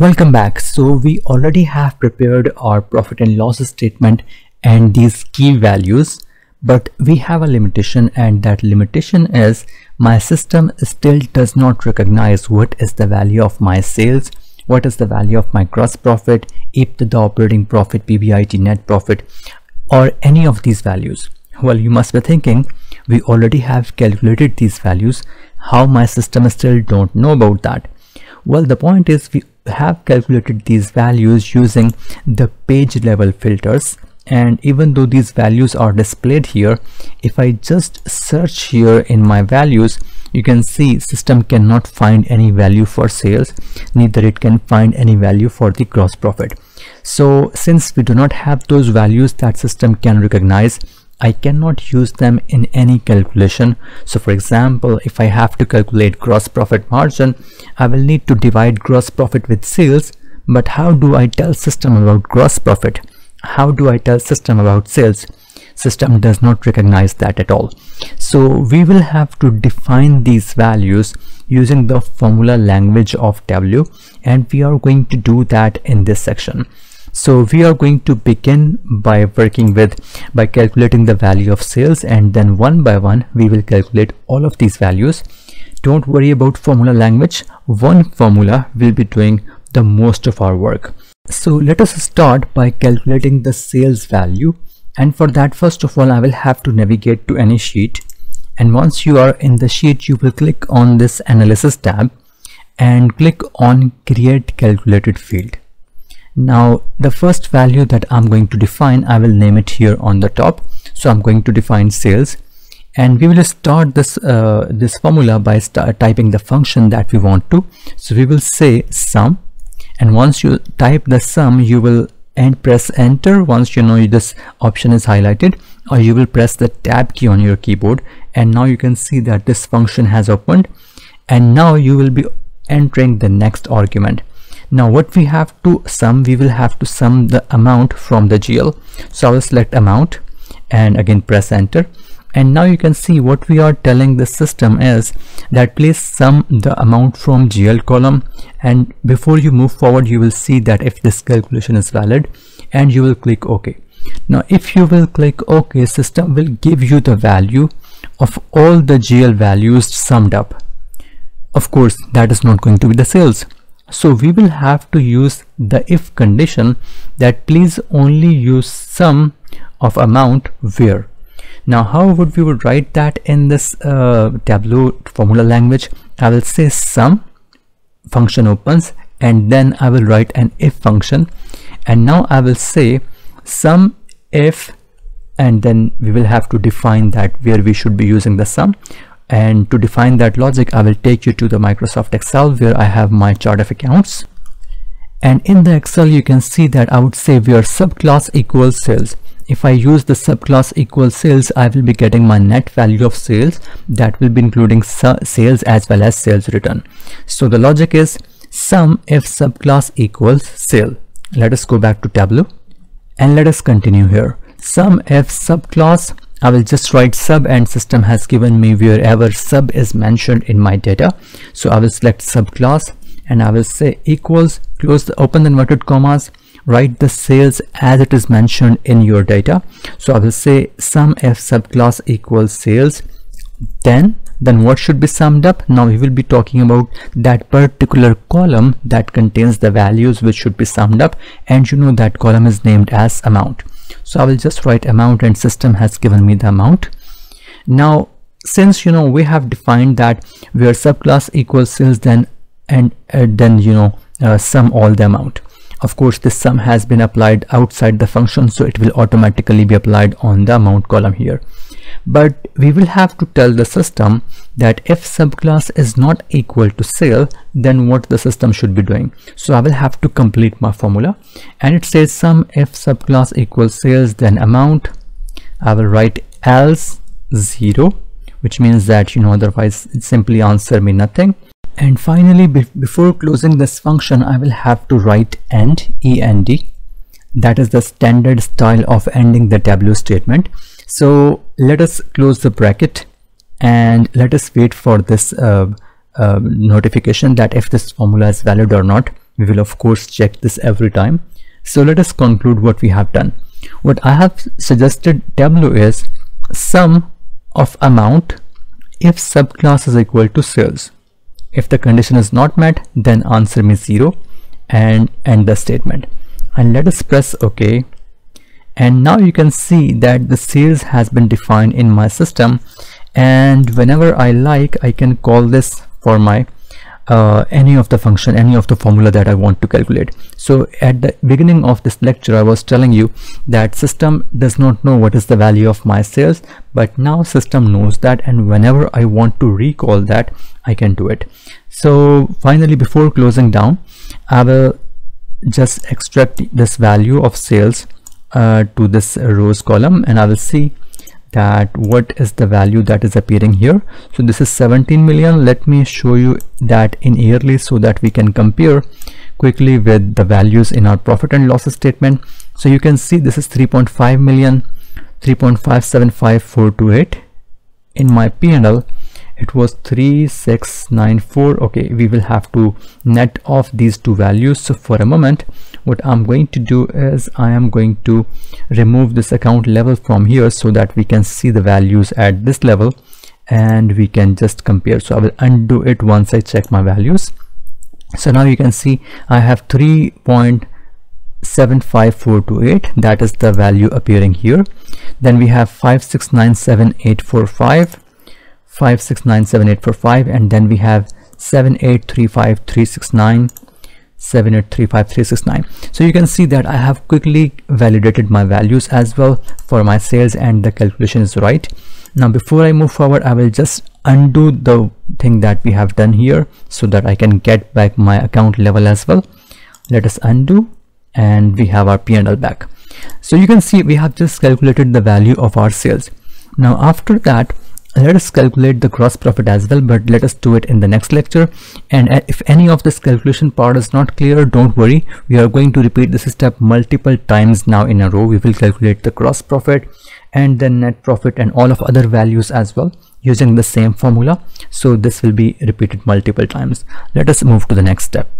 Welcome back. So we already have prepared our profit and loss statement and these key values, but we have a limitation and that limitation is my system still does not recognize what is the value of my sales, what is the value of my gross profit, if the operating profit, PBIT, net profit, or any of these values. Well, you must be thinking, we already have calculated these values, how my system still don't know about that. Well, the point is we have calculated these values using the page level filters. And even though these values are displayed here if I just search here in my values you can see system cannot find any value for sales neither it can find any value for the gross profit. So since we do not have those values that system can recognize I cannot use them in any calculation. So for example, if I have to calculate gross profit margin, I will need to divide gross profit with sales. But how do I tell system about gross profit? How do I tell system about sales? System does not recognize that at all. So we will have to define these values using the formula language of W and we are going to do that in this section so we are going to begin by working with by calculating the value of sales and then one by one we will calculate all of these values. Don't worry about formula language. One formula will be doing the most of our work. So let us start by calculating the sales value. And for that first of all i will have to navigate to any sheet. And once you are in the sheet you will click on this analysis tab and click on create calculated field now the first value that I'm going to define I will name it here on the top. So I'm going to define sales. And we will start this uh, this formula by typing the function that we want to. So we will say sum. And once you type the sum you will and press enter. Once you know this option is highlighted or you will press the tab key on your keyboard. And now you can see that this function has opened. And now you will be entering the next argument now what we have to sum we will have to sum the amount from the GL so I will select amount and again press enter. And now you can see what we are telling the system is that please sum the amount from GL column. And before you move forward you will see that if this calculation is valid and you will click OK. Now if you will click OK system will give you the value of all the GL values summed up. Of course that is not going to be the sales so we will have to use the if condition that please only use sum of amount where. Now how would we would write that in this uh, tableau formula language? I will say sum function opens and then i will write an if function. And now i will say sum if and then we will have to define that where we should be using the sum and to define that logic I will take you to the Microsoft Excel where I have my chart of accounts. And in the Excel you can see that I would say where subclass equals sales. If I use the subclass equals sales I will be getting my net value of sales. That will be including sales as well as sales return. So the logic is sum if subclass equals sale. Let us go back to Tableau. And let us continue here. Sum if subclass I will just write sub and system has given me wherever sub is mentioned in my data. So I will select subclass and I will say equals, close the open inverted commas, write the sales as it is mentioned in your data. So I will say sum f subclass equals sales. Then, then what should be summed up? Now we will be talking about that particular column that contains the values which should be summed up and you know that column is named as amount so I will just write amount and system has given me the amount. Now since you know we have defined that where subclass equals sales then and uh, then you know uh, sum all the amount. Of course this sum has been applied outside the function so it will automatically be applied on the amount column here but we will have to tell the system that if subclass is not equal to sale then what the system should be doing? So i will have to complete my formula. And it says sum if subclass equals sales then amount. I will write else 0 which means that you know otherwise it simply answer me nothing. And finally be before closing this function i will have to write end end that is the standard style of ending the tableau statement so let us close the bracket and let us wait for this uh, uh, notification that if this formula is valid or not. We will of course check this every time. So let us conclude what we have done. What I have suggested W is sum of amount if subclass is equal to sales if the condition is not met then answer me 0 and end the statement. And let us press ok and now you can see that the sales has been defined in my system. And whenever I like I can call this for my uh, any of the function any of the formula that I want to calculate. So at the beginning of this lecture I was telling you that system does not know what is the value of my sales but now system knows that and whenever I want to recall that I can do it. So finally before closing down I will just extract this value of sales uh, to this rows column and I will see that what is the value that is appearing here. So this is 17 million. Let me show you that in yearly so that we can compare quickly with the values in our profit and loss statement. So you can see this is 3.5 million 3.575428 in my P&L it was 3694 okay we will have to net off these two values. So for a moment what I'm going to do is I am going to remove this account level from here so that we can see the values at this level and we can just compare. So I will undo it once I check my values. So now you can see I have 3.75428 that is the value appearing here. Then we have 5697845 5697845 and then we have 7835369 7835369 so you can see that I have quickly validated my values as well for my sales and the calculation is right. Now before I move forward I will just undo the thing that we have done here so that I can get back my account level as well. Let us undo and we have our P&L back. So you can see we have just calculated the value of our sales. Now after that let us calculate the gross profit as well but let us do it in the next lecture. And uh, if any of this calculation part is not clear don't worry. We are going to repeat this step multiple times now in a row. We will calculate the gross profit and then net profit and all of other values as well using the same formula. So this will be repeated multiple times. Let us move to the next step